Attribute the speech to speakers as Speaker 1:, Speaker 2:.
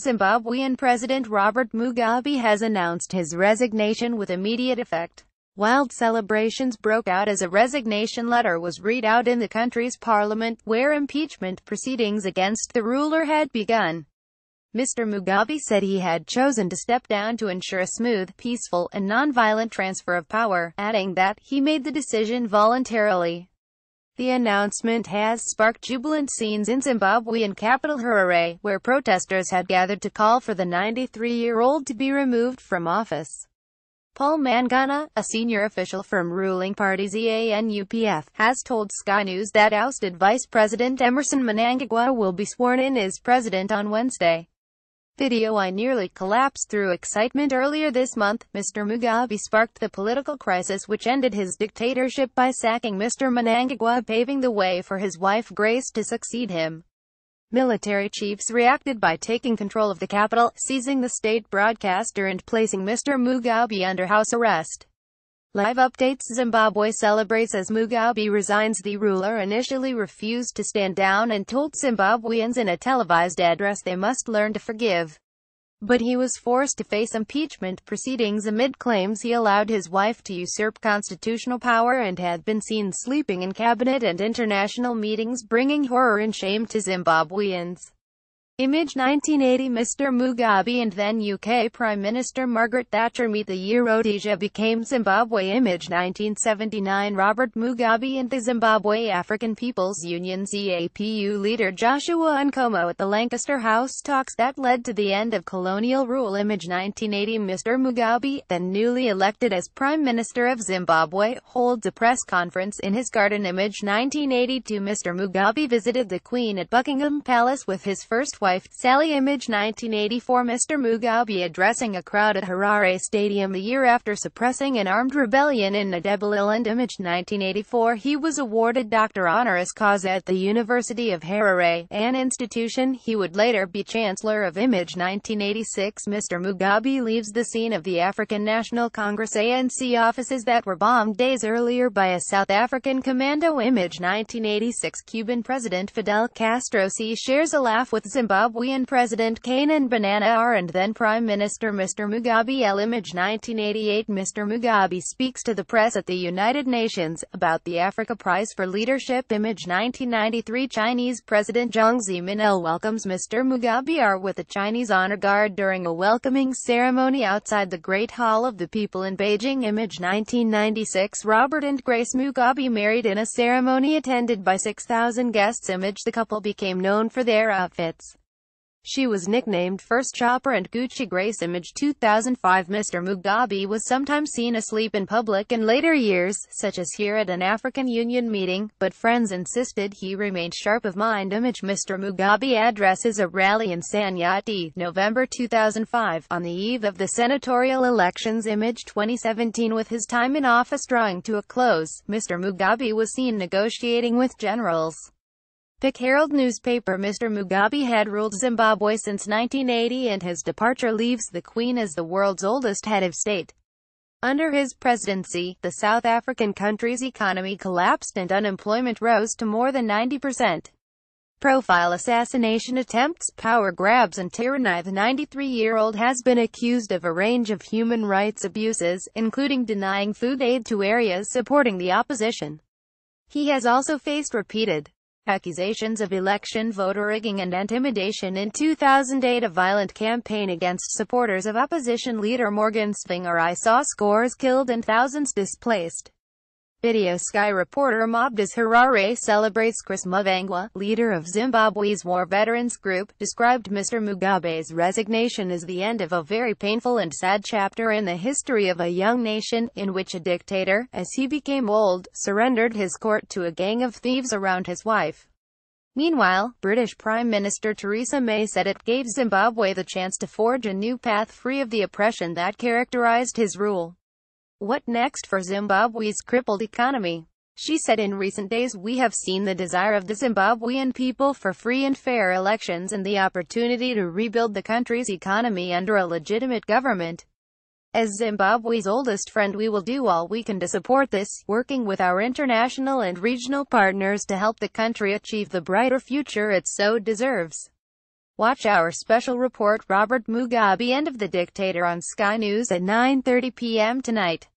Speaker 1: Zimbabwean President Robert Mugabe has announced his resignation with immediate effect. Wild celebrations broke out as a resignation letter was read out in the country's parliament, where impeachment proceedings against the ruler had begun. Mr. Mugabe said he had chosen to step down to ensure a smooth, peaceful, and non-violent transfer of power, adding that he made the decision voluntarily. The announcement has sparked jubilant scenes in Zimbabwean capital Harare, where protesters had gathered to call for the 93-year-old to be removed from office. Paul Mangwana, a senior official from ruling party ZANU-PF, has told Sky News that ousted Vice President Emmerson Mnangagwa will be sworn in as president on Wednesday. Video I nearly collapsed through excitement earlier this month. Mr. Mugabe sparked the political crisis which ended his dictatorship by sacking Mr. Mnangagwa paving the way for his wife Grace to succeed him. Military chiefs reacted by taking control of the capital, seizing the state broadcaster and placing Mr. Mugabe under house arrest. Live updates Zimbabwe celebrates as Mugabe resigns The ruler initially refused to stand down and told Zimbabweans in a televised address they must learn to forgive. But he was forced to face impeachment proceedings amid claims he allowed his wife to usurp constitutional power and had been seen sleeping in cabinet and international meetings bringing horror and shame to Zimbabweans. Image 1980 Mr. Mugabe and then UK Prime Minister Margaret Thatcher meet the year Rhodesia became Zimbabwe Image 1979 Robert Mugabe and the Zimbabwe African People's Union ZAPU leader Joshua Nkomo at the Lancaster House talks that led to the end of colonial rule Image 1980 Mr. Mugabe, then newly elected as Prime Minister of Zimbabwe, holds a press conference in his garden Image 1982 Mr. Mugabe visited the Queen at Buckingham Palace with his first wife wife, Sally Image 1984 Mr. Mugabe addressing a crowd at Harare Stadium the year after suppressing an armed rebellion in Ndebeleland Image 1984 He was awarded Doctor Honoris Causa at the University of Harare, an institution he would later be Chancellor of Image 1986 Mr. Mugabe leaves the scene of the African National Congress ANC offices that were bombed days earlier by a South African commando Image 1986 Cuban President Fidel Castro C shares a laugh with Zimbabwe Zimbabwean President Canaan Banana and then Prime Minister Mr. Mugabe L. Image 1988 Mr. Mugabe speaks to the press at the United Nations about the Africa Prize for Leadership Image 1993 Chinese President Jiang Zemin L. welcomes Mr. Mugabe R. with a Chinese honor guard during a welcoming ceremony outside the Great Hall of the People in Beijing Image 1996 Robert and Grace Mugabe married in a ceremony attended by 6,000 guests Image The couple became known for their outfits. She was nicknamed First Shopper and Gucci Grace Image 2005 Mr. Mugabe was sometimes seen asleep in public in later years, such as here at an African Union meeting, but friends insisted he remained sharp of mind Image Mr. Mugabe addresses a rally in Sanyati, November 2005, on the eve of the senatorial elections Image 2017 with his time in office drawing to a close, Mr. Mugabe was seen negotiating with generals. The Herald newspaper Mr. Mugabe had ruled Zimbabwe since 1980 and his departure leaves the Queen as the world's oldest head of state. Under his presidency, the South African country's economy collapsed and unemployment rose to more than 90%. Profile assassination attempts, power grabs and tyranny The 93-year-old has been accused of a range of human rights abuses, including denying food aid to areas supporting the opposition. He has also faced repeated accusations of election voter rigging and intimidation in 2008 a violent campaign against supporters of opposition leader Morgan Tsvangirai saw scores killed and thousands displaced. Video Sky reporter mobbed as Harare celebrates Chris Mutsvangwa, leader of Zimbabwe's War Veterans Group, described Mr. Mugabe's resignation as the end of a very painful and sad chapter in the history of a young nation, in which a dictator, as he became old, surrendered his court to a gang of thieves around his wife. Meanwhile, British Prime Minister Theresa May said it gave Zimbabwe the chance to forge a new path free of the oppression that characterized his rule. What next for Zimbabwe's crippled economy? She said in recent days we have seen the desire of the Zimbabwean people for free and fair elections and the opportunity to rebuild the country's economy under a legitimate government. As Zimbabwe's oldest friend we will do all we can to support this, working with our international and regional partners to help the country achieve the brighter future it so deserves. Watch our special report Robert Mugabe End of the Dictator on Sky News at 9.30 p.m. tonight.